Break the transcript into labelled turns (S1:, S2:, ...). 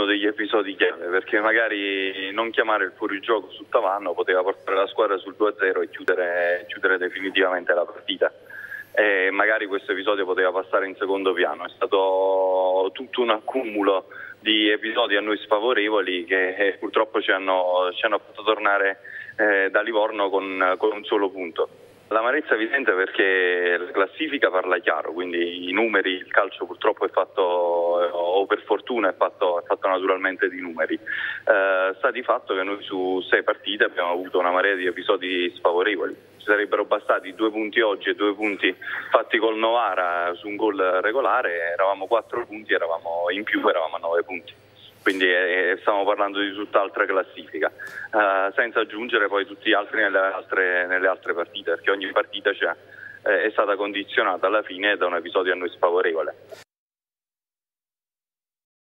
S1: uno degli episodi chiave, perché magari non chiamare il fuorigioco su Tavanno poteva portare la squadra sul 2-0 e chiudere, chiudere definitivamente la partita. E magari questo episodio poteva passare in secondo piano. È stato tutto un accumulo di episodi a noi sfavorevoli che eh, purtroppo ci hanno, ci hanno fatto tornare eh, da Livorno con, con un solo punto. L'amarezza è evidente perché la classifica parla chiaro, quindi i numeri, il calcio purtroppo è fatto, per fortuna è fatto, è fatto naturalmente di numeri. Eh, sta di fatto che noi su sei partite abbiamo avuto una marea di episodi sfavorevoli. Ci sarebbero bastati due punti oggi e due punti fatti col Novara su un gol regolare, eravamo quattro punti, eravamo in più, eravamo a nove punti quindi eh, stiamo parlando di tutt'altra classifica, eh, senza aggiungere poi tutti gli altri nelle altre, nelle altre partite, perché ogni partita eh, è stata condizionata alla fine da un episodio a noi sfavorevole.